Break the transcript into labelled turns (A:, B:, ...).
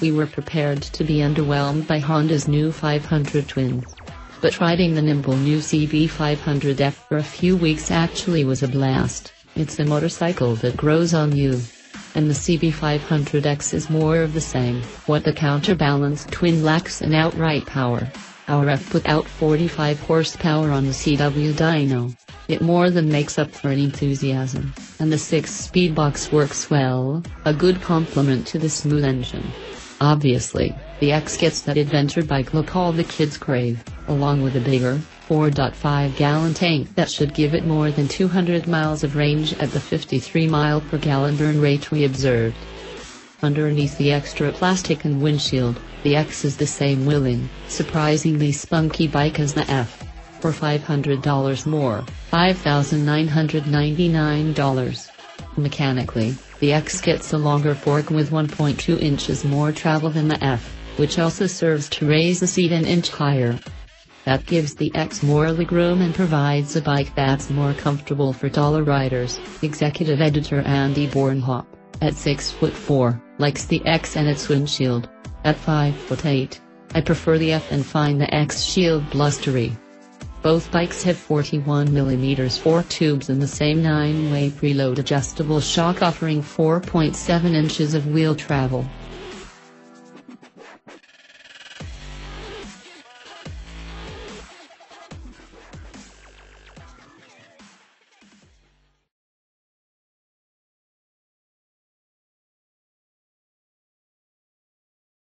A: we were prepared to be underwhelmed by Honda's new 500 Twins. But riding the nimble new CB500F for a few weeks actually was a blast. It's a motorcycle that grows on you. And the CB500X is more of the same. What the counterbalanced twin lacks in outright power. Our F put out 45 horsepower on the CW dyno. It more than makes up for an enthusiasm, and the 6-speed box works well, a good complement to the smooth engine. Obviously, the X gets that adventure bike look all the kids crave, along with a bigger, 4.5 gallon tank that should give it more than 200 miles of range at the 53 mile per gallon burn rate we observed. Underneath the extra plastic and windshield, the X is the same willing, surprisingly spunky bike as the F. For $500 more, $5,999. Mechanically, the X gets a longer fork with 1.2 inches more travel than the F, which also serves to raise the seat an inch higher. That gives the X more legroom and provides a bike that's more comfortable for taller riders, executive editor Andy Bornhop, at 6 foot 4, likes the X and its windshield. At 5 foot 8, I prefer the F and find the X shield blustery. Both bikes have 41mm fork tubes and the same 9-way preload adjustable shock offering 4.7 inches of wheel travel.